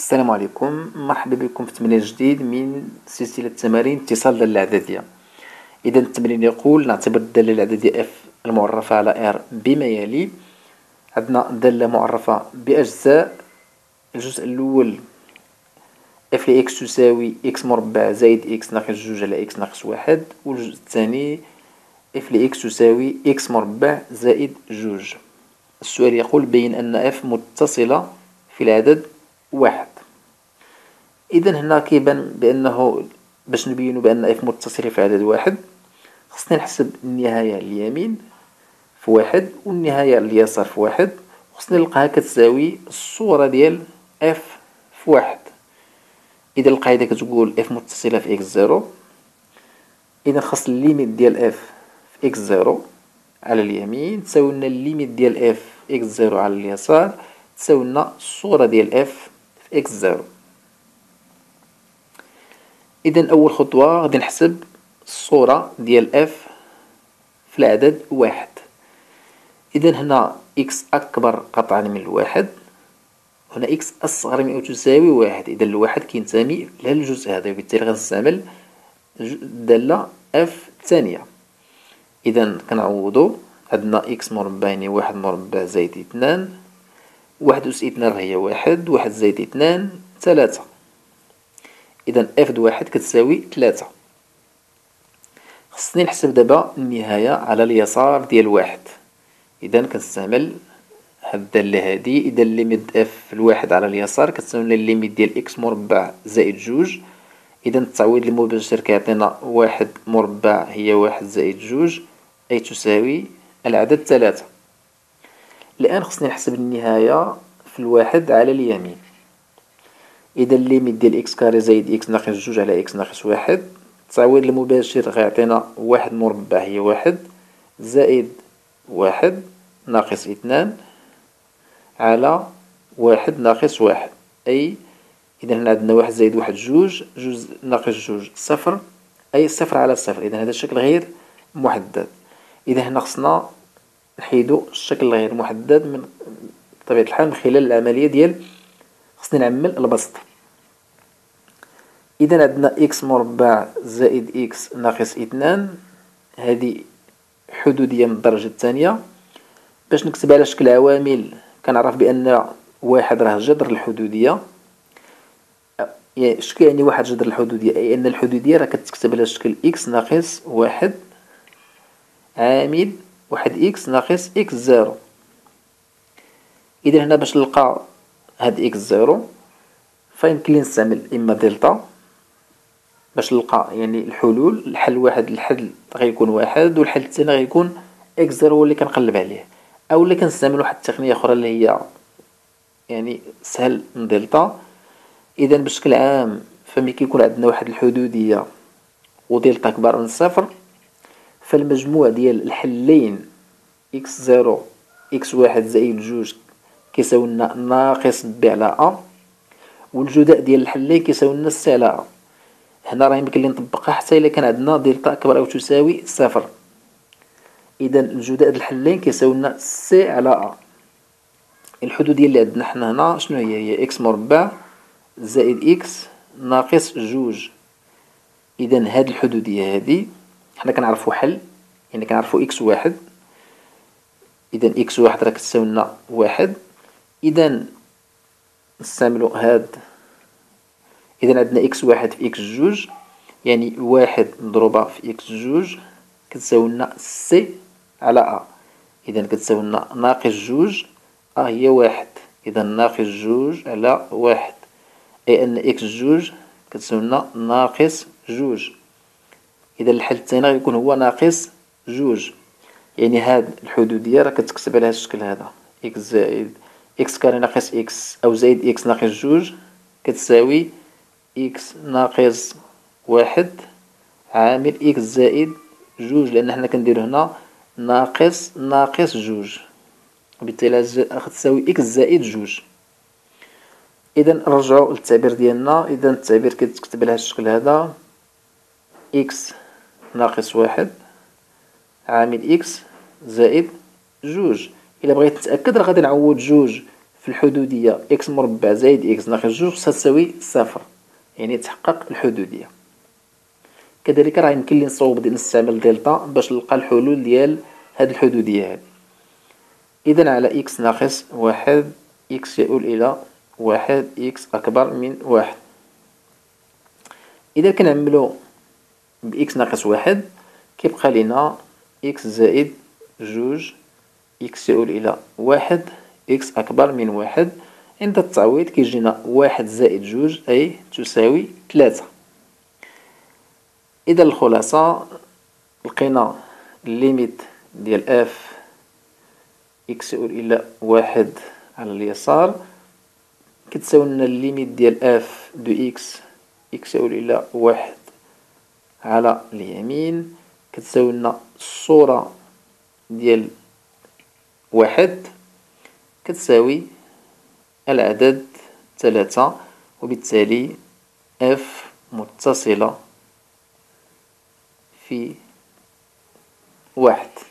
السلام عليكم. مرحبا بكم في تمرين جديد من سلسلة تمارين اتصال الدالة الإعدادية. إذا التمرين يقول نعتبر الدالة الإعدادية f المعرفة على R بما يلي. عندنا دالة معرفة بأجزاء. الجزء الأول اف لإكس تساوي إكس مربع زائد إكس ناقص جوج على x ناقص واحد. والجزء الثاني f ل x تساوي x مربع زائد جوج. السؤال يقول بين أن f متصلة في العدد واحد. إذا هنا كيبان بأنه باش نبينو بأن f متصلة في عدد واحد خصني نحسب النهاية اليمين في واحد والنهاية اليسار في واحد خصني نلقاها كتساوي الصورة ديال f في واحد. إذا القاعدة كتقول f متصلة في x zéro إذا خاص ال limite ديال f في x zéro على اليمين تساوي لنا ال limite ديال f x zéro على اليسار تساوي لنا الصورة ديال f في x zéro. إذا أول خطوة غادي نحسب الصورة ديال f في العدد واحد. إذا هنا x أكبر قطعا من الواحد هنا x أصغر من أو تساوي واحد. إذا الواحد كينتمي لهذا الجزء هذا وبالتالي غنستعمل الدالة f الثانية إذا كنعوضو عندنا x مربع يعني واحد مربع زائد اثنان واحد أس اثنان هي واحد واحد زائد اثنان ثلاثة. إذا f د واحد كتساوي ثلاثة خصني نحسب دابا النهاية على اليسار ديال واحد. إذا كنستعمل هاد الدالة هادي. إذا limite f الواحد على اليسار كتساوي limite ديال x مربع زائد جوج. إذا التعويض المباشر كيعطينا واحد مربع هي واحد زائد جوج أي تساوي العدد ثلاثة الآن خصني نحسب النهاية في الواحد على اليمين. إذا ال limite ديال إكس carré زائد إكس ناقص جوج على إكس ناقص واحد. التعويض المباشر غيعطينا واحد مربع هي واحد زائد واحد ناقص اثنان على واحد ناقص واحد. أي إذا هنا عندنا واحد زائد واحد جوج جوج ناقص جوج صفر. أي صفر على صفر إذا هذا الشكل غير محدد. إذا هنا خصنا نحيدو الشكل غير محدد من طبيعة الحال من خلال العملية ديال خصني نعمل البسط. إذا عندنا إكس مربع زائد إكس ناقص اثنان هذه حدودية من الدرجة الثانية. باش نكتبها على شكل عوامل كنعرف بأن واحد راه جذر الحدودية. يعني شكون يعني واحد جذر الحدودية أي أن الحدودية راه كتكتب على شكل إكس ناقص واحد عامل واحد إكس ناقص إكس zéro. إذا هنا باش نلقى هاد إكس zéro فيمكن لي نستعمل؟ إما دلتا باش نلقى يعني الحلول الحل واحد الحل غيكون واحد والحل الثاني غيكون إكس zéro هو اللي كنقلب عليه. أولا كنستعمل واحد التقنية أخرى اللي هي يعني سهل من دلتا. إذا بشكل عام فملي كيكون عندنا واحد الحدودية ودلتا كبار من صفر فالمجموع ديال الحلين إكس zéro إكس واحد زائد جوج كيساوي لنا ناقص بي على أ والجداء ديال الحلين كيساوي لنا سي على أ هنا راه يمكن لي نطبقها حتى إلا كان عندنا دلتا أكبر أو تساوي صفر. إذا الجداء ديال الحلين كيساوي لنا سي على أ الحدودية اللي عندنا حنا هنا شنو هي؟ هي إكس مربع زائد إكس ناقص جوج. إذا هاد الحدودية هادي. حنا كنعرفو حل يعني كنعرفو إكس واحد. إذا إكس واحد راه كتساوي لنا واحد. إذا نستعملو هاد. إذا عندنا إكس واحد في إكس جوج يعني واحد مضروبة في إكس جوج كتساوي لنا سي على أ. إذا كتساوي لنا ناقص جوج أ هي واحد. إذا ناقص جوج على واحد. أي أن إكس جوج كتساوي لنا ناقص جوج. إذا الحل الثاني غيكون هو ناقص جوج. يعني هاد الحدودية راه كتكتب على هاد الشكل هذا. إكس زائد إكس carré ناقص إكس أو زائد إكس ناقص جوج كتساوي إكس ناقص واحد عامل إكس زائد جوج لأن حنا كنديرو هنا ناقص ناقص جوج. وبالتالي غتساوي إكس زائد جوج. إذا نرجعو للتعبير ديالنا. إذا التعبير كيتكتب على هاد الشكل هذا. إكس ناقص واحد عامل إكس زائد جوج. إلا بغيت نتأكد راه غادي نعوض جوج في الحدودية إكس مربع زائد إكس ناقص جوج ستساوي صفر. يعني تحقق الحدودية. كذلك راه يمكن لي نصوب نستعمل دلتا باش نلقى الحلول ديال هاد الحدودية هادي. إذا على إكس ناقص واحد. إكس يؤول إلى واحد. إكس أكبر من واحد. إذا كنعملو بإكس ناقص واحد كيبقى لينا إكس زائد جوج إكس يؤول إلى واحد إكس أكبر من واحد. عند التعويض كيجينا واحد زائد جوج أي تساوي ثلاثة. إذا الخلاصة لقينا ال limite ديال f إكس يؤول إلى واحد على اليسار. كتساوي لنا ال limite ديال f de x إكس يؤول إلى واحد على اليمين. كتساوي لنا الصورة ديال واحد كتساوي العدد ثلاثة وبالتالي f متصلة في واحد.